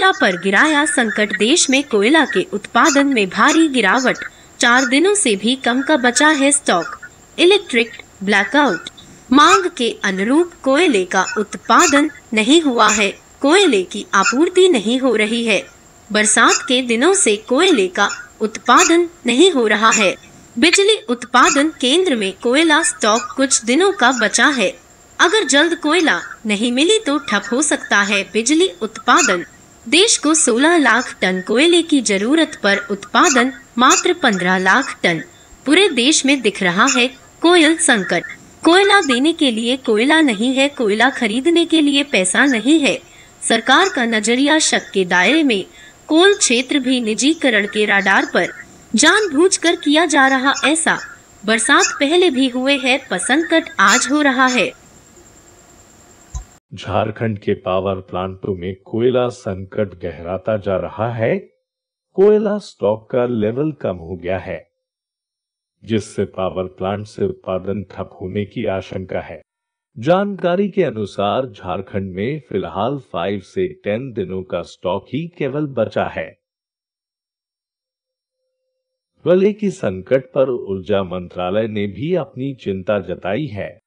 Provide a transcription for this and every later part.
कोयला पर गिराया संकट, देश में कोयला के उत्पादन में भारी गिरावट। चार दिनों से भी कम का बचा है स्टॉक। Electric blackout. मांग के अनुरूप कोयले का उत्पादन नहीं हुआ है। कोयले की आपूर्ति नहीं हो रही है। बरसात के दिनों से कोयले का उत्पादन नहीं हो रहा है। बिजली उत्पादन केंद्र में कोयला स्टॉक कुछ दिनों का बचा है। अगर जल्द कोयला नहीं मिली तो ठप हो सकता है। बिजली उत्पादन देश को 16 लाख टन कोयले की ज़रूरत पर उत्पादन मात्र 15 लाख टन। पूरे देश में दिख रहा है कोयल संकट। कोयला देने के लिए कोयला नहीं है, कोयला खरीदने के लिए पैसा नहीं है। सरकार का नज़रिया शक के दायरे में, कोल क्षेत्र भी निजीकरण के राडार पर। जानबूझकर किया जा रहा ऐसा। बरसात पहले भी हुए है पसंकट आज हो रहा है। झारखंड के पावर प्लांटों में कोयला संकट गहराता जा रहा है। कोयला स्टॉक का लेवल कम हो गया है, जिससे पावर प्लांट से उत्पादन ठप होने की आशंका है। जानकारी के अनुसार झारखंड में फ़िलहाल फाइव से टेन दिनों का स्टॉक ही केवल बचा है। गले की संकट पर ऊर्जा मंत्रालय ने भी अपनी चिंता जताई है।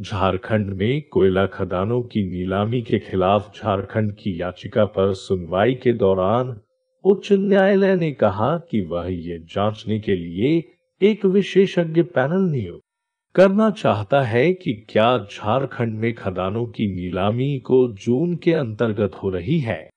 झारखंड में कोयला खदानों की नीलामी के खिलाफ झारखंड की याचिका पर सुनवाई के दौरान उच्च न्यायालय ने कहा कि वह ये जांचने के लिए एक विशेषज्ञ पैनल नियुक्त करना चाहता है कि क्या झारखंड में खदानों की नीलामी को जून के अंतर्गत हो रही है।